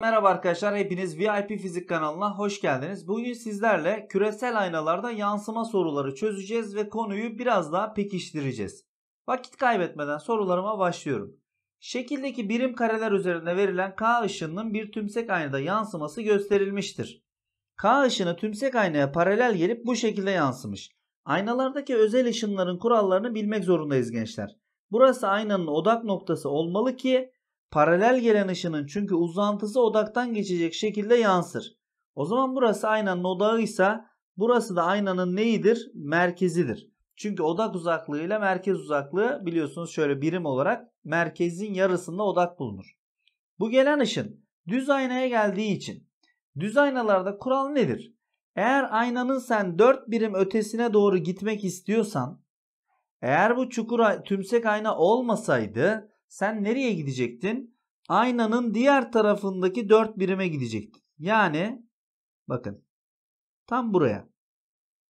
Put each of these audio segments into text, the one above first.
Merhaba arkadaşlar hepiniz VIP Fizik kanalına hoş geldiniz. Bugün sizlerle küresel aynalarda yansıma soruları çözeceğiz ve konuyu biraz daha pekiştireceğiz. Vakit kaybetmeden sorularıma başlıyorum. Şekildeki birim kareler üzerinde verilen K ışınının bir tümsek aynada yansıması gösterilmiştir. K ışını tümsek aynaya paralel gelip bu şekilde yansımış. Aynalardaki özel ışınların kurallarını bilmek zorundayız gençler. Burası aynanın odak noktası olmalı ki paralel gelen ışının çünkü uzantısı odaktan geçecek şekilde yansır. O zaman burası aynanın odağıysa burası da aynanın neyidir? Merkezidir. Çünkü odak uzaklığı ile merkez uzaklığı biliyorsunuz şöyle birim olarak merkezin yarısında odak bulunur. Bu gelen ışın düz aynaya geldiği için düz aynalarda kural nedir? Eğer aynanın sen 4 birim ötesine doğru gitmek istiyorsan eğer bu çukur tümsek ayna olmasaydı sen nereye gidecektin? Aynanın diğer tarafındaki 4 birime gidecektin. Yani bakın tam buraya.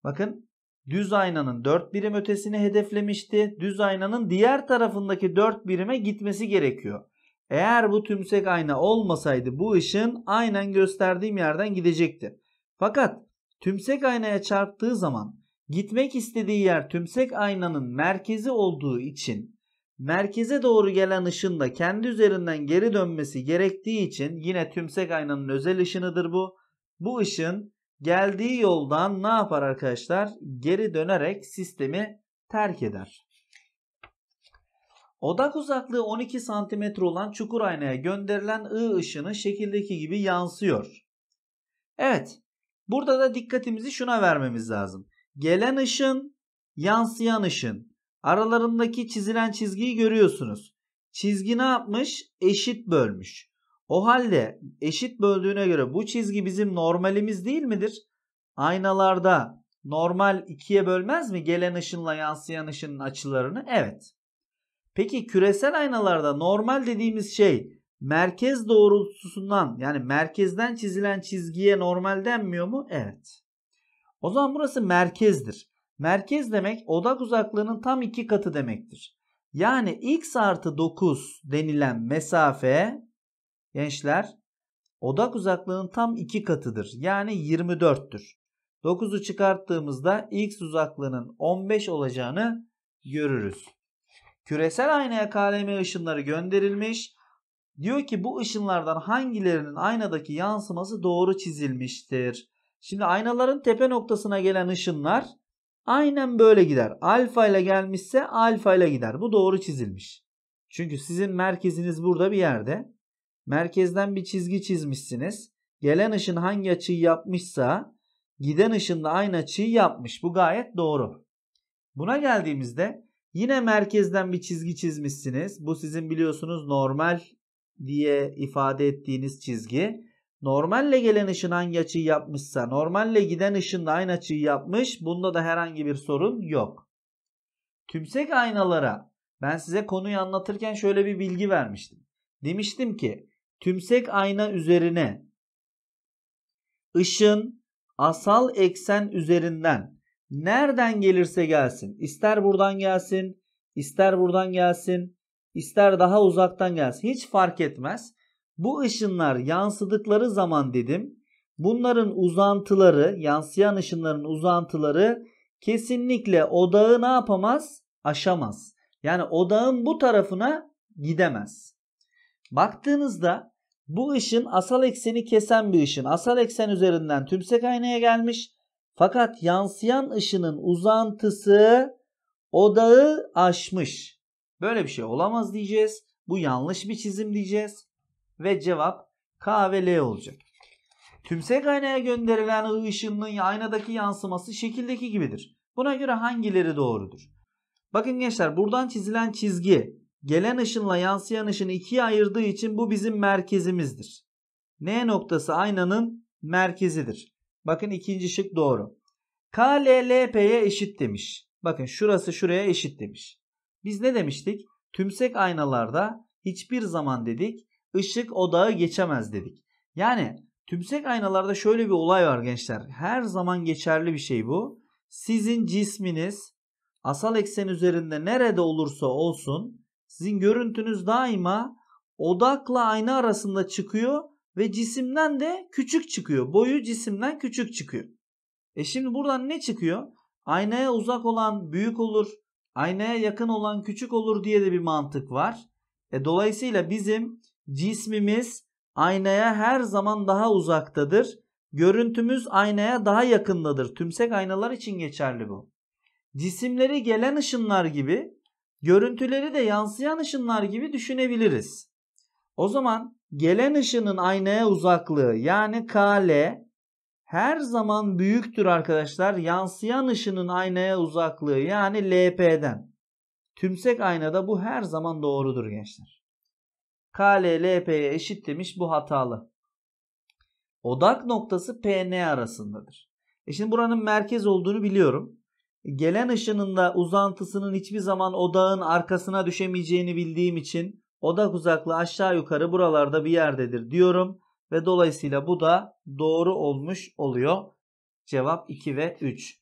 Bakın düz aynanın 4 birim ötesini hedeflemişti. Düz aynanın diğer tarafındaki 4 birime gitmesi gerekiyor. Eğer bu tümsek ayna olmasaydı bu ışın aynen gösterdiğim yerden gidecekti. Fakat tümsek aynaya çarptığı zaman gitmek istediği yer tümsek aynanın merkezi olduğu için merkeze doğru gelen ışın da kendi üzerinden geri dönmesi gerektiği için yine tümsek aynanın özel ışınıdır bu. Bu ışın geldiği yoldan ne yapar arkadaşlar? Geri dönerek sistemi terk eder. Odak uzaklığı 12 cm olan çukur aynaya gönderilen I ışını şekildeki gibi yansıyor. Evet. Burada da dikkatimizi şuna vermemiz lazım. Gelen ışın, yansıyan ışın. Aralarındaki çizilen çizgiyi görüyorsunuz. Çizgi ne yapmış? Eşit bölmüş. O halde eşit böldüğüne göre bu çizgi bizim normalimiz değil midir? Aynalarda normal ikiye bölmez mi gelen ışınla yansıyan ışının açılarını? Evet. Peki küresel aynalarda normal dediğimiz şey merkez doğrultusundan yani merkezden çizilen çizgiye normal denmiyor mu? Evet. O zaman burası merkezdir. Merkez demek odak uzaklığının tam iki katı demektir. Yani x artı 9 denilen mesafe gençler odak uzaklığının tam iki katıdır. Yani 24'tür. 9'u çıkarttığımızda x uzaklığının 15 olacağını görürüz. Küresel aynaya KLM ışınları gönderilmiş. Diyor ki bu ışınlardan hangilerinin aynadaki yansıması doğru çizilmiştir. Şimdi aynaların tepe noktasına gelen ışınlar aynen böyle gider. Alfa ile gelmişse alfa ile gider. Bu doğru çizilmiş. Çünkü sizin merkeziniz burada bir yerde. Merkezden bir çizgi çizmişsiniz. Gelen ışın hangi açıyı yapmışsa giden ışın da aynı açıyı yapmış. Bu gayet doğru. Buna geldiğimizde yine merkezden bir çizgi çizmişsiniz. Bu sizin biliyorsunuz normal diye ifade ettiğiniz çizgi. Normalle gelen ışın hangi açıyı yapmışsa normalle giden ışın da aynı açıyı yapmış. Bunda da herhangi bir sorun yok. Tümsek aynalara ben size konuyu anlatırken şöyle bir bilgi vermiştim. Demiştim ki tümsek ayna üzerine ışın asal eksen üzerinden nereden gelirse gelsin ister buradan gelsin ister buradan gelsin ister daha uzaktan gelsin hiç fark etmez bu ışınlar yansıdıkları zaman dedim bunların uzantıları yansıyan ışınların uzantıları kesinlikle odağı ne yapamaz? Aşamaz. Yani odağın bu tarafına gidemez. Baktığınızda bu ışın asal ekseni kesen bir ışın. Asal eksen üzerinden tümsek aynaya gelmiş. Fakat yansıyan ışının uzantısı odağı aşmış. Böyle bir şey olamaz diyeceğiz. Bu yanlış bir çizim diyeceğiz ve cevap K ve L olacak. Tümsek aynaya gönderilen ışının aynadaki yansıması şekildeki gibidir. Buna göre hangileri doğrudur? Bakın gençler buradan çizilen çizgi gelen ışınla yansıyan ışını ikiye ayırdığı için bu bizim merkezimizdir. N noktası aynanın merkezidir. Bakın ikinci şık doğru. K, L, L, P'ye eşit demiş. Bakın şurası şuraya eşit demiş. Biz ne demiştik? Tümsek aynalarda hiçbir zaman dedik ışık odağı geçemez dedik. Yani tümsek aynalarda şöyle bir olay var gençler. Her zaman geçerli bir şey bu. Sizin cisminiz asal eksen üzerinde nerede olursa olsun sizin görüntünüz daima odakla ayna arasında çıkıyor ve cisimden de küçük çıkıyor. Boyu cisimden küçük çıkıyor. E şimdi buradan ne çıkıyor? Aynaya uzak olan büyük olur, aynaya yakın olan küçük olur diye de bir mantık var. E dolayısıyla bizim cismimiz aynaya her zaman daha uzaktadır. Görüntümüz aynaya daha yakındadır. Tümsek aynalar için geçerli bu. Cisimleri gelen ışınlar gibi, görüntüleri de yansıyan ışınlar gibi düşünebiliriz. O zaman gelen ışının aynaya uzaklığı yani KL her zaman büyüktür arkadaşlar. Yansıyan ışının aynaya uzaklığı yani LP'den. Tümsek aynada bu her zaman doğrudur gençler. KL LP'ye eşit demiş bu hatalı. Odak noktası PN arasındadır. E şimdi buranın merkez olduğunu biliyorum. Gelen ışının da uzantısının hiçbir zaman odağın arkasına düşemeyeceğini bildiğim için odak uzaklığı aşağı yukarı buralarda bir yerdedir diyorum. Ve dolayısıyla bu da doğru olmuş oluyor. Cevap 2 ve 3.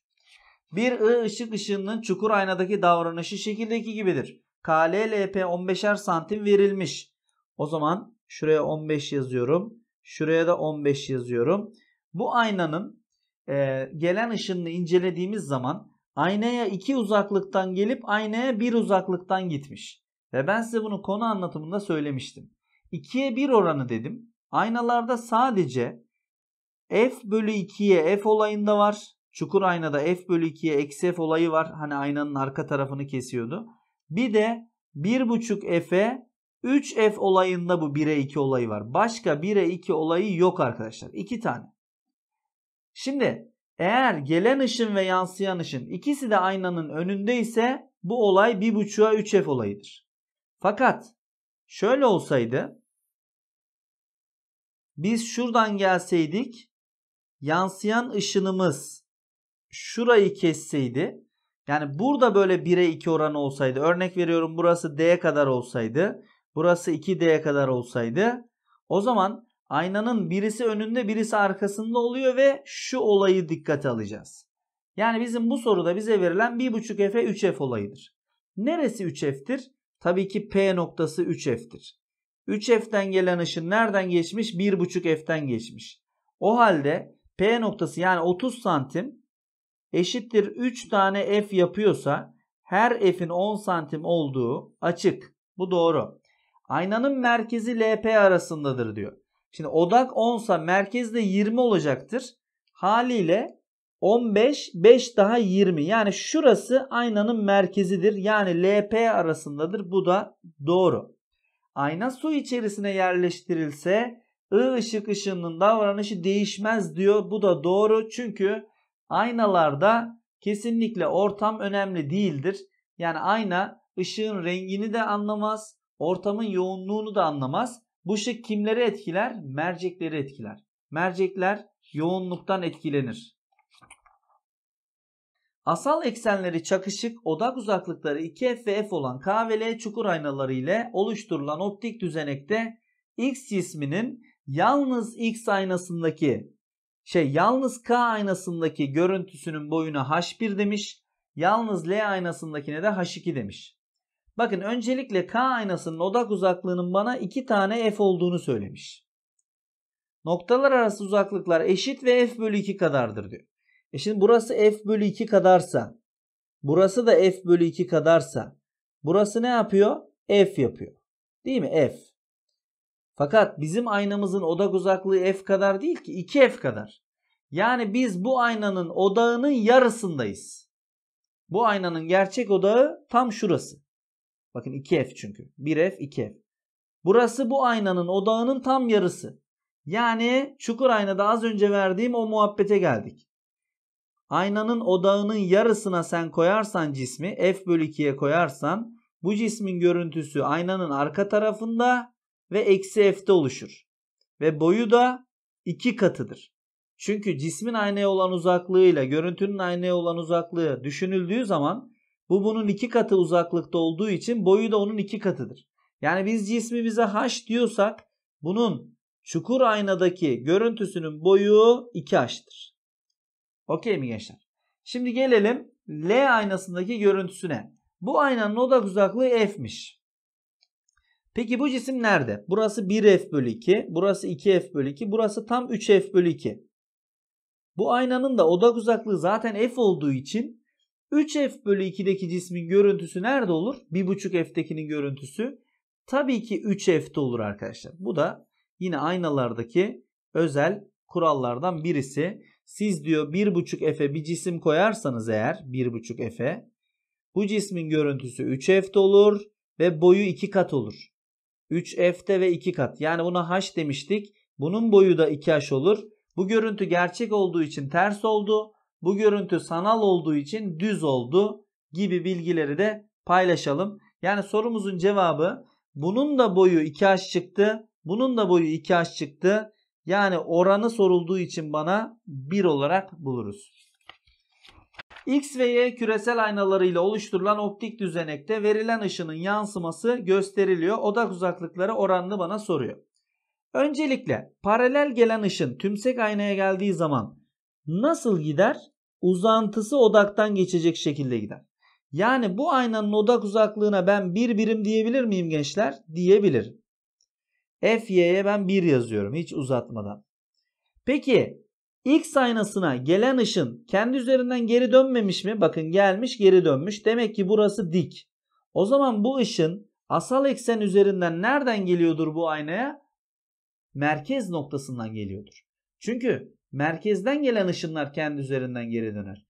Bir I ışık ışığının çukur aynadaki davranışı şekildeki gibidir. KLLP 15'er santim verilmiş. O zaman şuraya 15 yazıyorum. Şuraya da 15 yazıyorum. Bu aynanın e, gelen ışınını incelediğimiz zaman aynaya 2 uzaklıktan gelip aynaya 1 uzaklıktan gitmiş. Ve ben size bunu konu anlatımında söylemiştim. 2'ye 1 oranı dedim. Aynalarda sadece f bölü 2'ye f olayında var. Çukur aynada f bölü 2'ye eksi f olayı var. Hani aynanın arka tarafını kesiyordu. Bir de 1.5 f'e 3f olayında bu 1'e 2 olayı var. Başka 1'e 2 olayı yok arkadaşlar. 2 tane. Şimdi eğer gelen ışın ve yansıyan ışın ikisi de aynanın önündeyse bu olay 1.5'a 3f olayıdır. Fakat şöyle olsaydı biz şuradan gelseydik yansıyan ışınımız şurayı kesseydi yani burada böyle 1'e 2 oranı olsaydı örnek veriyorum burası D kadar olsaydı burası 2D kadar olsaydı o zaman aynanın birisi önünde birisi arkasında oluyor ve şu olayı dikkate alacağız. Yani bizim bu soruda bize verilen 1.5F'e 3F olayıdır. Neresi 3F'tir? Tabii ki P noktası 3F'tir. 3F'den gelen ışın nereden geçmiş? 1.5F'den geçmiş. O halde P noktası yani 30 santim eşittir 3 tane F yapıyorsa her F'in 10 santim olduğu açık. Bu doğru. Aynanın merkezi LP arasındadır diyor. Şimdi odak 10 sa merkezde 20 olacaktır. Haliyle 15 5 daha 20 yani şurası aynanın merkezidir. Yani LP arasındadır. Bu da doğru. Ayna su içerisine yerleştirilse I ışık ışığının davranışı değişmez diyor. Bu da doğru çünkü aynalarda kesinlikle ortam önemli değildir. Yani ayna ışığın rengini de anlamaz, ortamın yoğunluğunu da anlamaz. Bu ışık kimleri etkiler? Mercekleri etkiler. Mercekler yoğunluktan etkilenir. Asal eksenleri çakışık odak uzaklıkları 2F ve F olan K ve L çukur aynaları ile oluşturulan optik düzenekte X cisminin yalnız X aynasındaki şey yalnız K aynasındaki görüntüsünün boyuna H1 demiş. Yalnız L aynasındakine de H2 demiş. Bakın öncelikle K aynasının odak uzaklığının bana 2 tane F olduğunu söylemiş. Noktalar arası uzaklıklar eşit ve F bölü 2 kadardır diyor. E şimdi burası f bölü 2 kadarsa burası da f bölü 2 kadarsa burası ne yapıyor? f yapıyor. Değil mi? f. Fakat bizim aynamızın odak uzaklığı f kadar değil ki 2f kadar. Yani biz bu aynanın odağının yarısındayız. Bu aynanın gerçek odağı tam şurası. Bakın 2f çünkü. 1f 2f. Burası bu aynanın odağının tam yarısı. Yani çukur aynada az önce verdiğim o muhabbete geldik. Aynanın odağının yarısına sen koyarsan cismi f bölü 2'ye koyarsan bu cismin görüntüsü aynanın arka tarafında ve eksi f'te oluşur. Ve boyu da 2 katıdır. Çünkü cismin aynaya olan uzaklığıyla görüntünün aynaya olan uzaklığı düşünüldüğü zaman bu bunun 2 katı uzaklıkta olduğu için boyu da onun 2 katıdır. Yani biz cismi bize h diyorsak bunun çukur aynadaki görüntüsünün boyu 2h'tır. Okey mi gençler? Şimdi gelelim L aynasındaki görüntüsüne. Bu aynanın odak uzaklığı f'miş. Peki bu cisim nerede? Burası 1F bölü 2. Burası 2F bölü 2. Burası tam 3F bölü 2. Bu aynanın da odak uzaklığı zaten F olduğu için 3F bölü 2'deki cismin görüntüsü nerede olur? 1.5F'tekinin görüntüsü tabii ki 3F'te olur arkadaşlar. Bu da yine aynalardaki özel kurallardan birisi. Siz diyor 1.5F'e bir cisim koyarsanız eğer 1.5F'e bu cismin görüntüsü 3F'te olur ve boyu 2 kat olur. 3F'te ve 2 kat. Yani buna H demiştik. Bunun boyu da 2H olur. Bu görüntü gerçek olduğu için ters oldu. Bu görüntü sanal olduğu için düz oldu gibi bilgileri de paylaşalım. Yani sorumuzun cevabı bunun da boyu 2H çıktı. Bunun da boyu 2H çıktı. Yani oranı sorulduğu için bana 1 olarak buluruz. X ve Y küresel aynalarıyla oluşturulan optik düzenekte verilen ışının yansıması gösteriliyor. Odak uzaklıkları oranını bana soruyor. Öncelikle paralel gelen ışın tümsek aynaya geldiği zaman nasıl gider? Uzantısı odaktan geçecek şekilde gider. Yani bu aynanın odak uzaklığına ben bir birim diyebilir miyim gençler? Diyebilirim. FY'ye ben 1 yazıyorum hiç uzatmadan. Peki X aynasına gelen ışın kendi üzerinden geri dönmemiş mi? Bakın gelmiş geri dönmüş. Demek ki burası dik. O zaman bu ışın asal eksen üzerinden nereden geliyordur bu aynaya? Merkez noktasından geliyordur. Çünkü merkezden gelen ışınlar kendi üzerinden geri döner.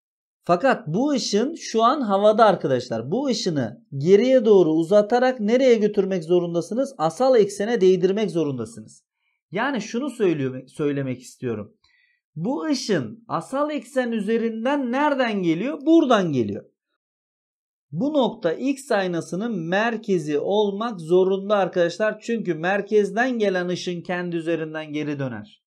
Fakat bu ışın şu an havada arkadaşlar. Bu ışını geriye doğru uzatarak nereye götürmek zorundasınız? Asal eksene değdirmek zorundasınız. Yani şunu söylemek istiyorum. Bu ışın asal eksen üzerinden nereden geliyor? Buradan geliyor. Bu nokta X aynasının merkezi olmak zorunda arkadaşlar. Çünkü merkezden gelen ışın kendi üzerinden geri döner.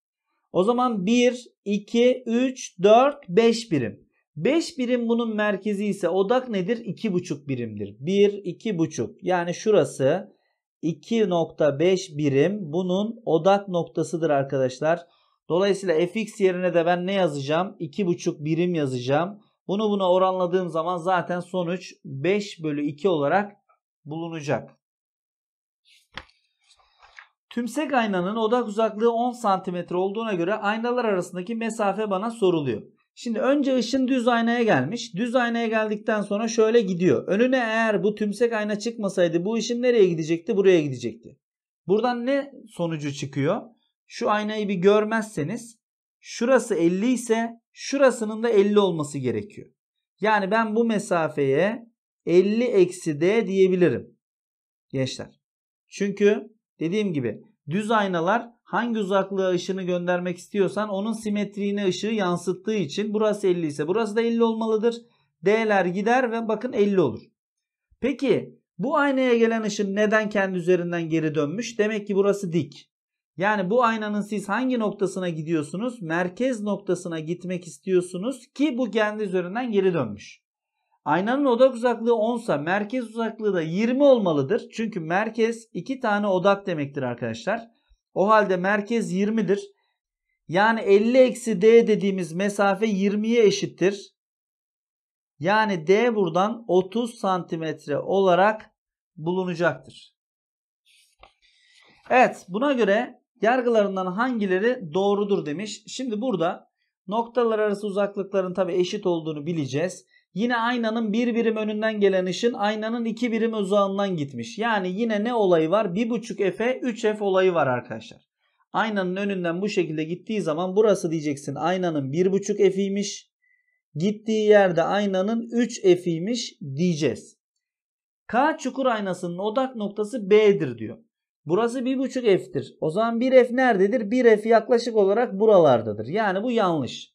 O zaman 1, 2, 3, 4, 5 birim. 5 birim bunun merkezi ise odak nedir? 2,5 birimdir. 1, 2,5 yani şurası 2.5 birim bunun odak noktasıdır arkadaşlar. Dolayısıyla fx yerine de ben ne yazacağım? 2,5 birim yazacağım. Bunu buna oranladığım zaman zaten sonuç 5 bölü 2 olarak bulunacak. Tümsek aynanın odak uzaklığı 10 cm olduğuna göre aynalar arasındaki mesafe bana soruluyor. Şimdi önce ışın düz aynaya gelmiş. Düz aynaya geldikten sonra şöyle gidiyor. Önüne eğer bu tümsek ayna çıkmasaydı bu ışın nereye gidecekti? Buraya gidecekti. Buradan ne sonucu çıkıyor? Şu aynayı bir görmezseniz şurası 50 ise şurasının da 50 olması gerekiyor. Yani ben bu mesafeye 50 eksi d diyebilirim. Gençler. Çünkü dediğim gibi düz aynalar hangi uzaklığa ışını göndermek istiyorsan onun simetriğine ışığı yansıttığı için burası 50 ise burası da 50 olmalıdır. D'ler gider ve bakın 50 olur. Peki bu aynaya gelen ışın neden kendi üzerinden geri dönmüş? Demek ki burası dik. Yani bu aynanın siz hangi noktasına gidiyorsunuz? Merkez noktasına gitmek istiyorsunuz ki bu kendi üzerinden geri dönmüş. Aynanın odak uzaklığı 10 ise merkez uzaklığı da 20 olmalıdır. Çünkü merkez 2 tane odak demektir arkadaşlar. O halde merkez 20'dir. Yani 50 eksi d dediğimiz mesafe 20'ye eşittir. Yani d buradan 30 santimetre olarak bulunacaktır. Evet buna göre yargılarından hangileri doğrudur demiş. Şimdi burada noktalar arası uzaklıkların tabi eşit olduğunu bileceğiz. Yine aynanın bir birim önünden gelen ışın aynanın iki birim uzağından gitmiş. Yani yine ne olayı var? 1.5 F'e 3 F olayı var arkadaşlar. Aynanın önünden bu şekilde gittiği zaman burası diyeceksin aynanın 1.5 F'iymiş. Gittiği yerde aynanın 3 F'iymiş diyeceğiz. K çukur aynasının odak noktası B'dir diyor. Burası 1.5 F'tir. O zaman 1 F nerededir? 1 F yaklaşık olarak buralardadır. Yani bu yanlış.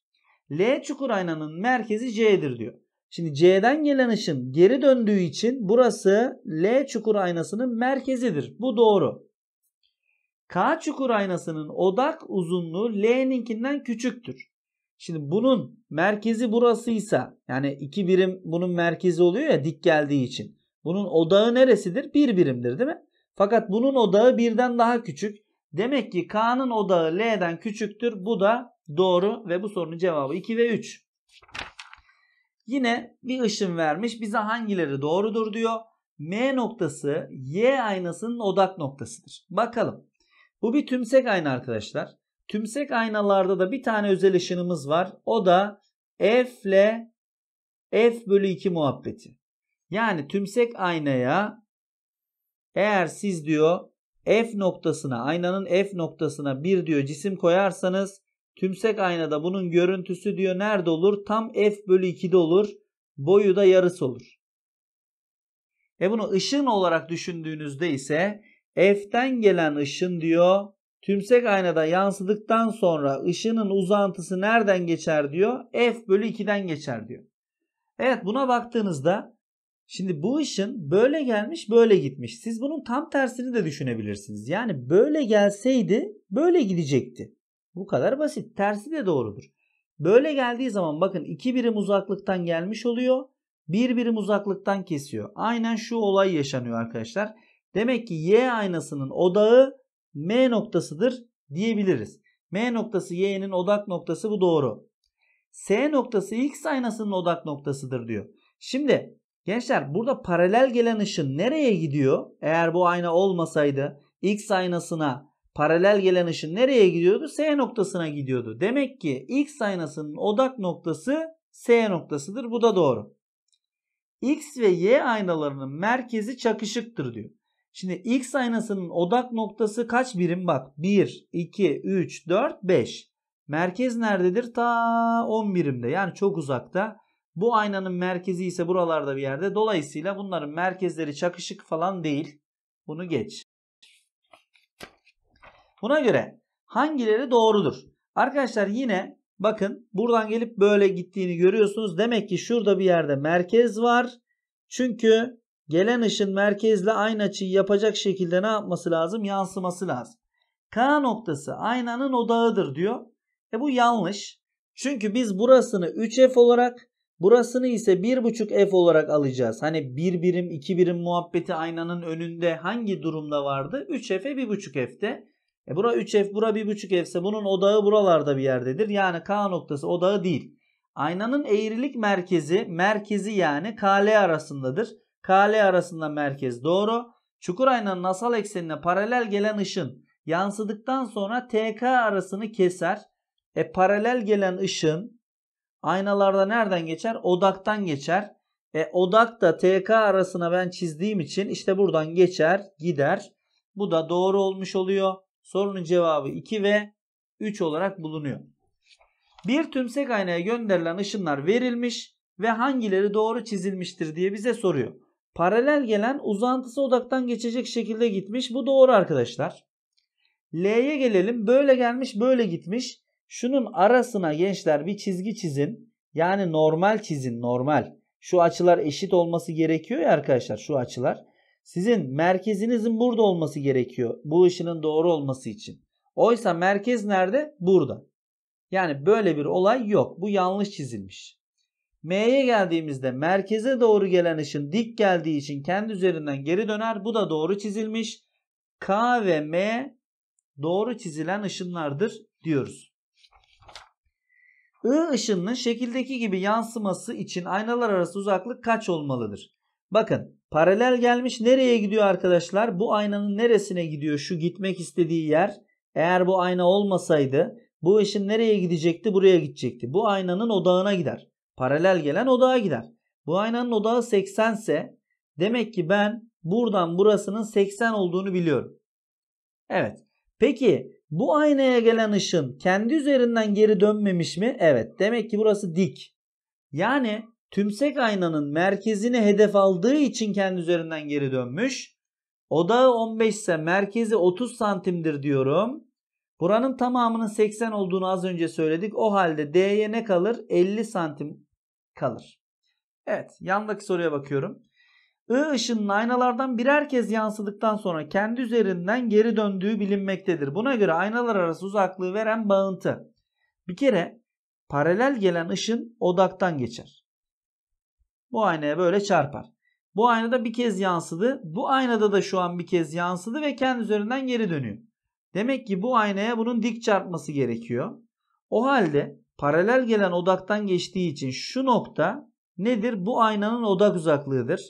L çukur aynanın merkezi C'dir diyor. Şimdi C'den gelen ışın geri döndüğü için burası L çukur aynasının merkezidir. Bu doğru. K çukur aynasının odak uzunluğu L'ninkinden küçüktür. Şimdi bunun merkezi burasıysa yani iki birim bunun merkezi oluyor ya dik geldiği için. Bunun odağı neresidir? Bir birimdir değil mi? Fakat bunun odağı birden daha küçük. Demek ki K'nın odağı L'den küçüktür. Bu da doğru ve bu sorunun cevabı 2 ve 3. Yine bir ışın vermiş. Bize hangileri doğrudur diyor. M noktası Y aynasının odak noktasıdır. Bakalım. Bu bir tümsek ayna arkadaşlar. Tümsek aynalarda da bir tane özel ışınımız var. O da F ile F bölü 2 muhabbeti. Yani tümsek aynaya eğer siz diyor F noktasına aynanın F noktasına bir diyor cisim koyarsanız tümsek aynada bunun görüntüsü diyor nerede olur? Tam F bölü 2'de olur. Boyu da yarısı olur. E bunu ışın olarak düşündüğünüzde ise F'ten gelen ışın diyor tümsek aynada yansıdıktan sonra ışının uzantısı nereden geçer diyor? F bölü 2'den geçer diyor. Evet buna baktığınızda şimdi bu ışın böyle gelmiş böyle gitmiş. Siz bunun tam tersini de düşünebilirsiniz. Yani böyle gelseydi böyle gidecekti. Bu kadar basit. Tersi de doğrudur. Böyle geldiği zaman bakın iki birim uzaklıktan gelmiş oluyor. Bir birim uzaklıktan kesiyor. Aynen şu olay yaşanıyor arkadaşlar. Demek ki Y aynasının odağı M noktasıdır diyebiliriz. M noktası Y'nin odak noktası bu doğru. S noktası X aynasının odak noktasıdır diyor. Şimdi gençler burada paralel gelen ışın nereye gidiyor? Eğer bu ayna olmasaydı X aynasına paralel gelen ışın nereye gidiyordu? S noktasına gidiyordu. Demek ki X aynasının odak noktası S noktasıdır. Bu da doğru. X ve Y aynalarının merkezi çakışıktır diyor. Şimdi X aynasının odak noktası kaç birim? Bak 1, 2, 3, 4, 5. Merkez nerededir? Ta 10 birimde yani çok uzakta. Bu aynanın merkezi ise buralarda bir yerde. Dolayısıyla bunların merkezleri çakışık falan değil. Bunu geç. Buna göre hangileri doğrudur? Arkadaşlar yine bakın buradan gelip böyle gittiğini görüyorsunuz. Demek ki şurada bir yerde merkez var. Çünkü gelen ışın merkezle aynı açıyı yapacak şekilde ne yapması lazım? Yansıması lazım. K noktası aynanın odağıdır diyor. E bu yanlış. Çünkü biz burasını 3F olarak burasını ise 1.5F olarak alacağız. Hani 1 birim 2 birim muhabbeti aynanın önünde hangi durumda vardı? 3F'e 1.5F'te. E bura 3F bura 1.5F ise bunun odağı buralarda bir yerdedir. Yani K noktası odağı değil. Aynanın eğrilik merkezi merkezi yani KL arasındadır. KL arasında merkez doğru. Çukur aynanın asal eksenine paralel gelen ışın yansıdıktan sonra TK arasını keser. E paralel gelen ışın aynalarda nereden geçer? Odaktan geçer. E odak da TK arasına ben çizdiğim için işte buradan geçer gider. Bu da doğru olmuş oluyor. Sorunun cevabı 2 ve 3 olarak bulunuyor. Bir tümsek aynaya gönderilen ışınlar verilmiş ve hangileri doğru çizilmiştir diye bize soruyor. Paralel gelen uzantısı odaktan geçecek şekilde gitmiş. Bu doğru arkadaşlar. L'ye gelelim. Böyle gelmiş böyle gitmiş. Şunun arasına gençler bir çizgi çizin. Yani normal çizin normal. Şu açılar eşit olması gerekiyor ya arkadaşlar şu açılar. Sizin merkezinizin burada olması gerekiyor. Bu ışının doğru olması için. Oysa merkez nerede? Burada. Yani böyle bir olay yok. Bu yanlış çizilmiş. M'ye geldiğimizde merkeze doğru gelen ışın dik geldiği için kendi üzerinden geri döner. Bu da doğru çizilmiş. K ve M doğru çizilen ışınlardır diyoruz. I ışınının şekildeki gibi yansıması için aynalar arası uzaklık kaç olmalıdır? Bakın paralel gelmiş nereye gidiyor arkadaşlar? Bu aynanın neresine gidiyor şu gitmek istediği yer? Eğer bu ayna olmasaydı bu ışın nereye gidecekti? Buraya gidecekti. Bu aynanın odağına gider. Paralel gelen odağa gider. Bu aynanın odağı 80 ise demek ki ben buradan burasının 80 olduğunu biliyorum. Evet. Peki bu aynaya gelen ışın kendi üzerinden geri dönmemiş mi? Evet. Demek ki burası dik. Yani tümsek aynanın merkezini hedef aldığı için kendi üzerinden geri dönmüş. Odağı 15 ise merkezi 30 santimdir diyorum. Buranın tamamının 80 olduğunu az önce söyledik. O halde D'ye ne kalır? 50 santim kalır. Evet yandaki soruya bakıyorum. I ışının aynalardan birer kez yansıdıktan sonra kendi üzerinden geri döndüğü bilinmektedir. Buna göre aynalar arası uzaklığı veren bağıntı. Bir kere paralel gelen ışın odaktan geçer. Bu aynaya böyle çarpar. Bu aynada bir kez yansıdı. Bu aynada da şu an bir kez yansıdı ve kendi üzerinden geri dönüyor. Demek ki bu aynaya bunun dik çarpması gerekiyor. O halde paralel gelen odaktan geçtiği için şu nokta nedir? Bu aynanın odak uzaklığıdır.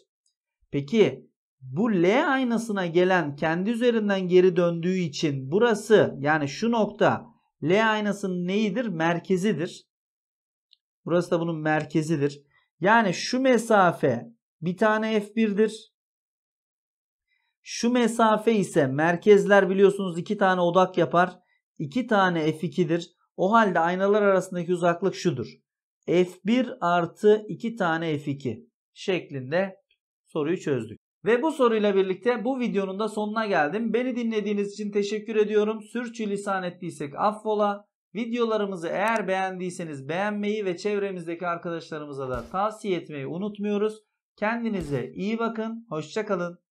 Peki bu L aynasına gelen kendi üzerinden geri döndüğü için burası yani şu nokta L aynasının neyidir? Merkezidir. Burası da bunun merkezidir. Yani şu mesafe bir tane F1'dir. Şu mesafe ise merkezler biliyorsunuz iki tane odak yapar. 2 tane F2'dir. O halde aynalar arasındaki uzaklık şudur. F1 artı 2 tane F2 şeklinde soruyu çözdük. Ve bu soruyla birlikte bu videonun da sonuna geldim. Beni dinlediğiniz için teşekkür ediyorum. Sürçülisan ettiysek affola. Videolarımızı eğer beğendiyseniz beğenmeyi ve çevremizdeki arkadaşlarımıza da tavsiye etmeyi unutmuyoruz. Kendinize iyi bakın. Hoşçakalın.